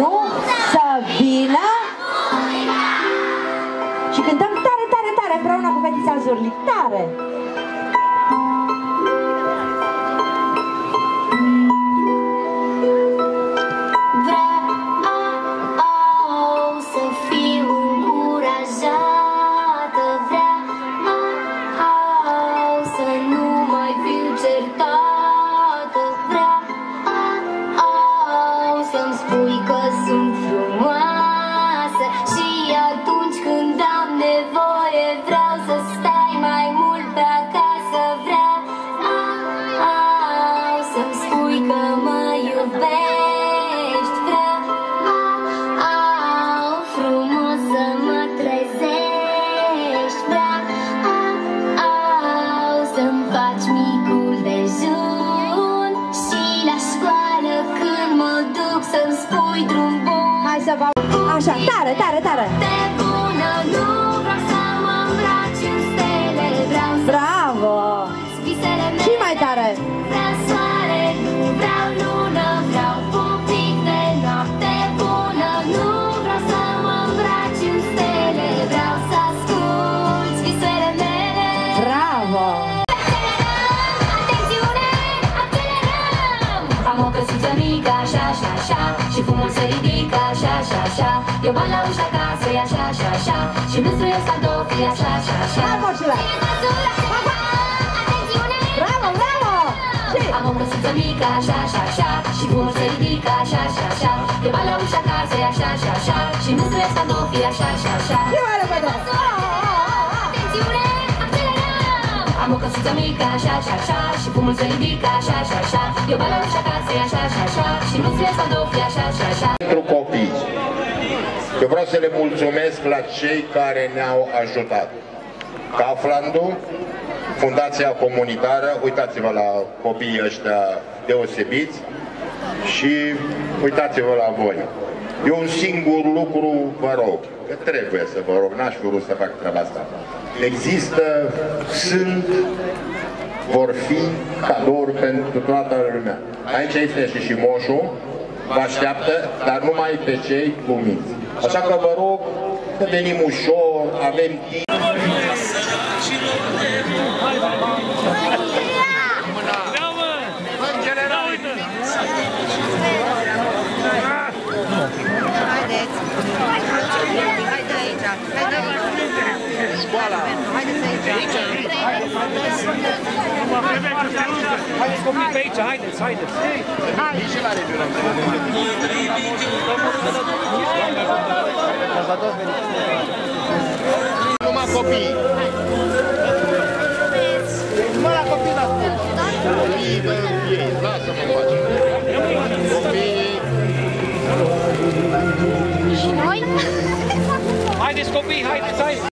Nu? Să vină Și cântăm tare, tare, tare Împreună cu fetița Zurli Tare! Drum bun Hai să vă... Așa, tare, tare, tare! Am o căsuță mică, așa, așa, așa. Și fumul se ridică, așa, așa, așa. Eu bani la ușa casei, așa, așa, așa. Și nu străiesc cadofii, așa, așa, așa. Hai, moșule! E măsura, atențiune! Bravo, bravo! Și... Am o căsuță mică, așa, așa, așa. Și fumul se ridică, așa, așa, așa. Eu bani la ușa casei, așa, așa, așa. Și nu străiesc cadofii, așa, așa, așa. Și mai repede! Am o căsuță mică, așa, așa, așa Și fumul se ridică, așa, așa, așa Eu bani la ușa casei, așa, așa, așa Și nu străiesc cadofii, așa, așa, așa pentru copii. Eu vreau să le mulțumesc la cei care ne-au ajutat. Caflandu, Fundația Comunitară, uitați-vă la copiii ăștia deosebiți și uitați-vă la voi. Eu un singur lucru vă rog, că trebuie să vă rog, n-aș fi vrut să fac treaba asta. Există, sunt, vor fi cadouri pentru toată lumea. Aici este și și moșul, vă așteaptă, dar numai pe cei cumiți. Așa că vă rog să venim ușor, avem timp. Haide aici! Haide! Școala! Haideți aici! Haideți copii pe aici, haideți, haideți! Numai copii. Numai la copii la Copiii, bă, ei, lasă-mă în pace. Și noi? Haideți copii, haideți, haideți!